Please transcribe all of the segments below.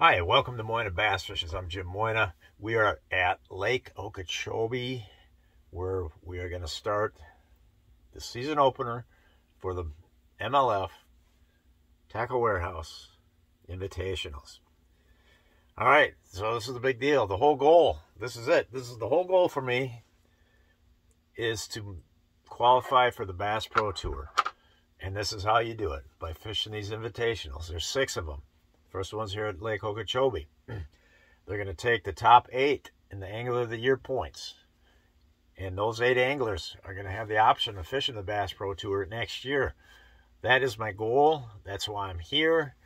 Hi, welcome to Moynagh Bass Fishes. I'm Jim Moynagh. We are at Lake Okeechobee, where we are going to start the season opener for the MLF Tackle Warehouse Invitationals. All right, so this is the big deal. The whole goal, this is it. This is the whole goal for me, is to qualify for the Bass Pro Tour. And this is how you do it, by fishing these invitationals. There's six of them. First one's here at Lake Okeechobee. They're going to take the top eight in the Angler of the Year points. And those eight anglers are going to have the option of fishing the Bass Pro Tour next year. That is my goal. That's why I'm here.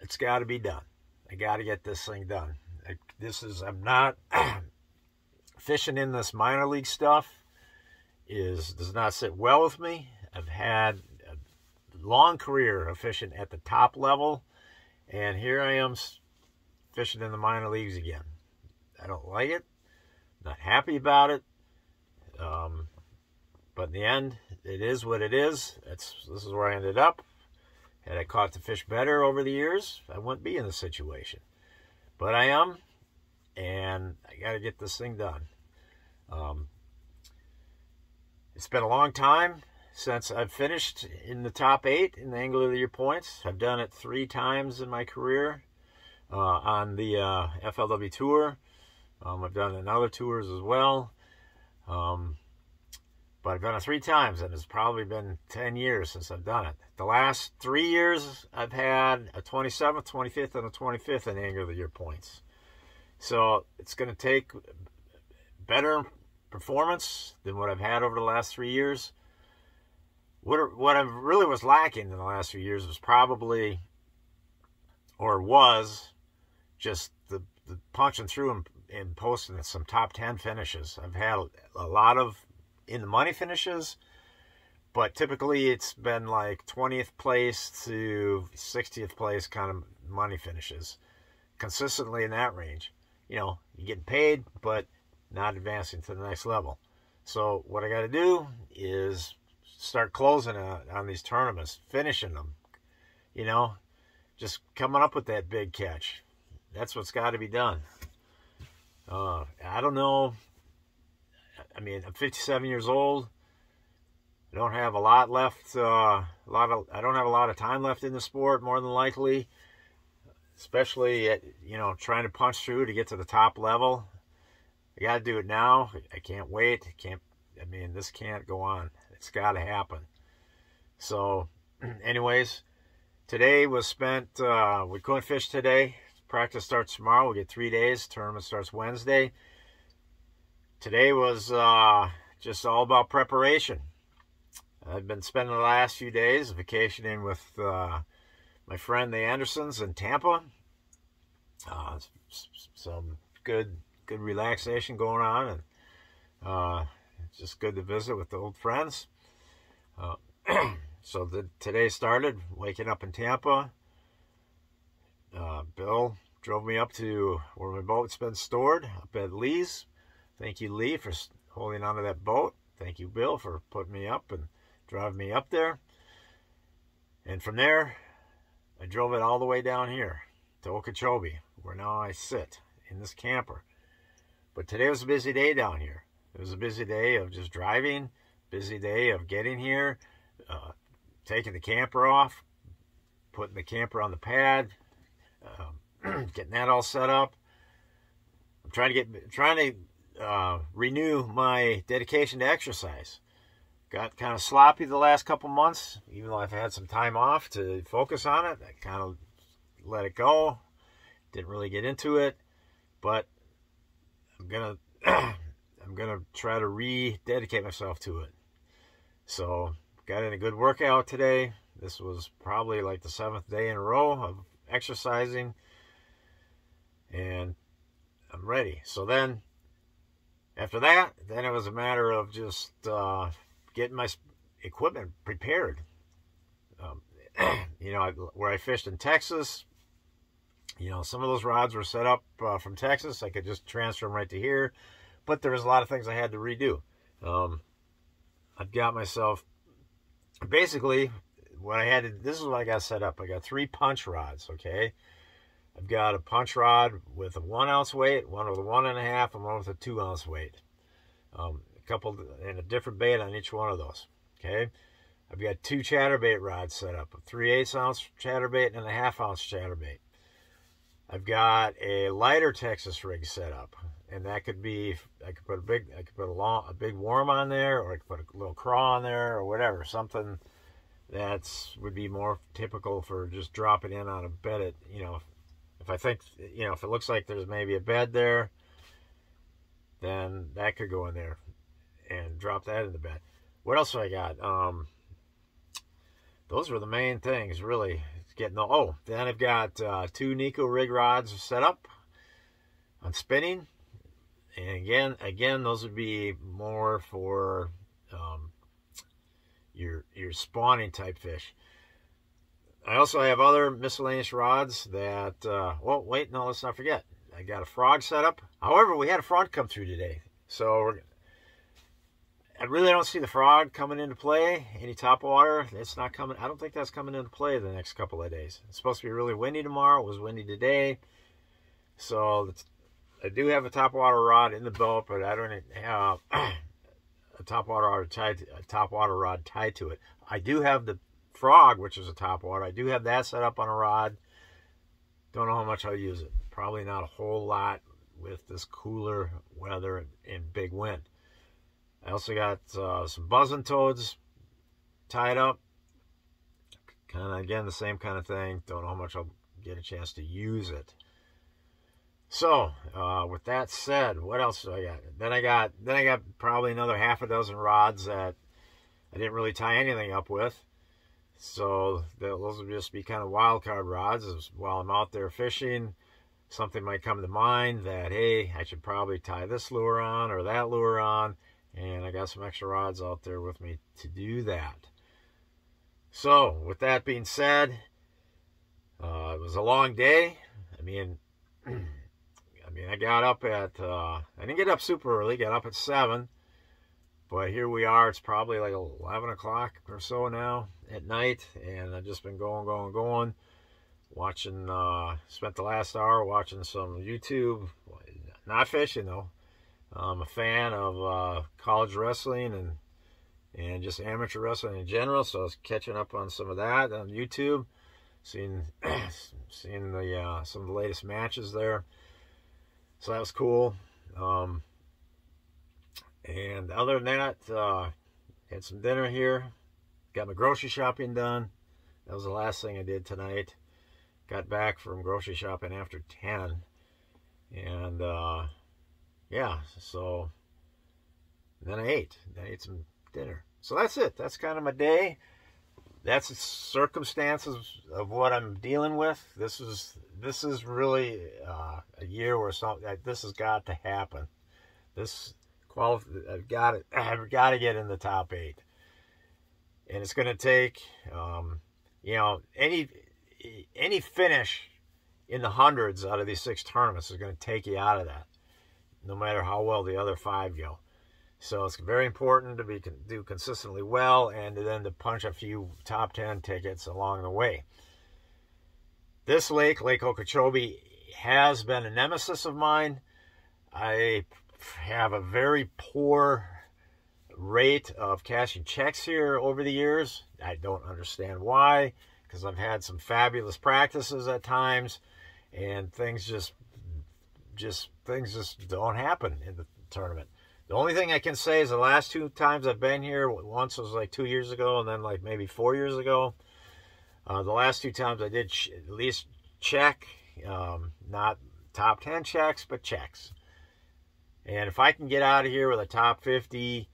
It's got to be done. I got to get this thing done. This is, I'm not fishing in this minor league stuff is does not sit well with me. I've had a long career of fishing at the top level and here I am fishing in the minor leagues again. I don't like it. Not happy about it. Um, but in the end, it is what it is. This is where I ended up. Had I caught the fish better over the years, I wouldn't be in this situation. But I am, and I got to get this thing done. Um, it's been a long time since I've finished in the top eight in the Angler of the Year points. I've done it three times in my career uh, on the uh, FLW Tour. Um, I've done it in other tours as well. Um, but I've done it three times, and it's probably been 10 years since I've done it. The last three years, I've had a 27th, 25th, and a 25th in Angler of the Year points. So it's going to take better performance than what I've had over the last three years what what I really was lacking in the last few years was probably, or was, just the, the punching through and, and posting some top ten finishes. I've had a lot of in the money finishes, but typically it's been like 20th place to 60th place kind of money finishes, consistently in that range. You know, you're getting paid, but not advancing to the next level. So what I got to do is start closing on these tournaments, finishing them. You know, just coming up with that big catch. That's what's got to be done. Uh, I don't know. I mean, I'm 57 years old. I don't have a lot left. Uh, a lot of I don't have a lot of time left in the sport. More than likely, especially at you know trying to punch through to get to the top level. I got to do it now. I can't wait. I can't. I mean, this can't go on. It's got to happen. So, anyways, today was spent, uh, we couldn't fish today. Practice starts tomorrow. We get three days. Tournament starts Wednesday. Today was uh, just all about preparation. I've been spending the last few days vacationing with uh, my friend the Andersons in Tampa. Uh, some good good relaxation going on, and just good to visit with the old friends. Uh, so the, today started waking up in Tampa. Uh, Bill drove me up to where my boat's been stored up at Lee's. Thank you, Lee, for holding onto that boat. Thank you, Bill, for putting me up and driving me up there. And from there, I drove it all the way down here to Okeechobee, where now I sit in this camper. But today was a busy day down here. It was a busy day of just driving busy day of getting here, uh, taking the camper off, putting the camper on the pad, uh, getting that all set up. I'm trying to get trying to uh, renew my dedication to exercise. Got kind of sloppy the last couple months, even though I've had some time off to focus on it. I kind of let it go. Didn't really get into it, but I'm gonna I'm gonna try to rededicate myself to it. So got in a good workout today. This was probably like the seventh day in a row of exercising. And I'm ready. So then, after that, then it was a matter of just uh, getting my equipment prepared. Um, you know, where I fished in Texas, you know, some of those rods were set up uh, from Texas. I could just transfer them right to here. But there was a lot of things I had to redo. Um, I've got myself basically what I had to, this is what I got set up. I got three punch rods, okay? I've got a punch rod with a one ounce weight, one with a one and a half, and one with a two ounce weight. Um, a couple and a different bait on each one of those. Okay. I've got two chatterbait rods set up, a 3 8 ounce chatterbait and a half ounce chatterbait. I've got a lighter Texas rig set up, and that could be I could put a big I could put a long a big worm on there, or I could put a little craw on there, or whatever, something that's would be more typical for just dropping in on a bed at you know if I think you know if it looks like there's maybe a bed there then that could go in there and drop that in the bed. What else I got? Um those were the main things really getting the oh then I've got uh, two Neko rig rods set up on spinning and again again those would be more for um, your your spawning type fish. I also have other miscellaneous rods that, uh, well, wait, no, let's not forget. I got a frog set up. However, we had a frog come through today. So I really don't see the frog coming into play. Any top water, it's not coming. I don't think that's coming into play the next couple of days. It's supposed to be really windy tomorrow. It was windy today. So I do have a top water rod in the boat, but I don't have a top water rod tied a top water rod tied to it. I do have the frog, which is a top water. I do have that set up on a rod. Don't know how much I'll use it. Probably not a whole lot with this cooler weather and big wind. I also got uh, some buzzing toads tied up. Kind of again the same kind of thing. Don't know how much I'll get a chance to use it. So, uh, with that said, what else do I got? Then I got then I got probably another half a dozen rods that I didn't really tie anything up with. So those will just be kind of wild card rods. While I'm out there fishing, something might come to mind that hey, I should probably tie this lure on or that lure on, and I got some extra rods out there with me to do that. So, with that being said, uh, it was a long day. I mean. I mean, I got up at, uh, I didn't get up super early, got up at 7. But here we are, it's probably like 11 o'clock or so now at night. And I've just been going, going, going. Watching, uh, spent the last hour watching some YouTube. Not fishing though. I'm a fan of uh, college wrestling and and just amateur wrestling in general. So I was catching up on some of that on YouTube, seeing seeing the uh, some of the latest matches there. So that was cool. Um, and other than that, uh, had some dinner here. Got my grocery shopping done. That was the last thing I did tonight. Got back from grocery shopping after 10. And, uh, yeah, so then I ate. Then I ate some dinner. So that's it. That's kind of my day. That's the circumstances of what I'm dealing with. This is this is really uh, a year where something this has got to happen. This. I've got it. I've got to get in the top eight, and it's going to take, um, you know, any any finish in the hundreds out of these six tournaments is going to take you out of that, no matter how well the other five go. So it's very important to be do consistently well, and then to punch a few top ten tickets along the way. This lake, Lake Okeechobee, has been a nemesis of mine. I have a very poor rate of cashing checks here over the years. I don't understand why, because I've had some fabulous practices at times, and things just, just things just don't happen in the tournament. The only thing I can say is the last two times I've been here, once was like two years ago, and then like maybe four years ago. Uh, the last two times I did at least check, um, not top 10 checks, but checks. And if I can get out of here with a top 50,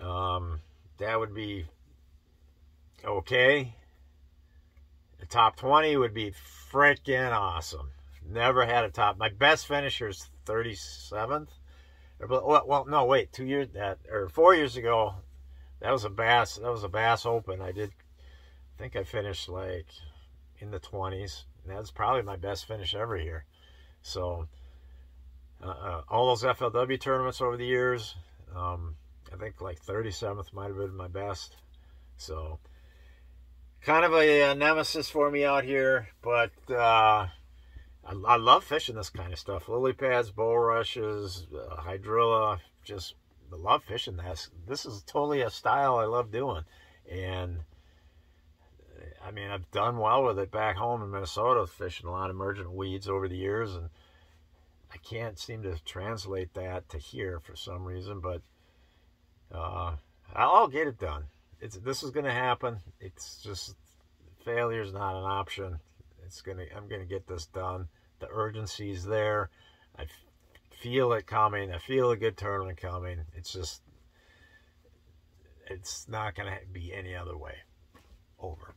um, that would be okay. The top 20 would be freaking awesome. Never had a top. My best finisher is 37th. Well, no, wait, two years that or four years ago, that was a bass. That was a bass open. I did I think I finished like in the 20s. That's probably my best finish ever here. So, uh, uh, all those FLW tournaments over the years, um, I think like 37th might have been my best. So, kind of a, a, nemesis for me out here, but uh, I, I love fishing this kind of stuff. Lily pads, bulrushes, uh, hydrilla, just love fishing this. This is totally a style I love doing. And I mean, I've done well with it back home in Minnesota, fishing a lot of emergent weeds over the years. And I can't seem to translate that to here for some reason, but uh, I'll get it done. It's this is going to happen. It's just failure is not an option. It's gonna. I'm gonna get this done. The urgency is there. I feel it coming. I feel a good tournament coming. It's just. It's not gonna be any other way. Over.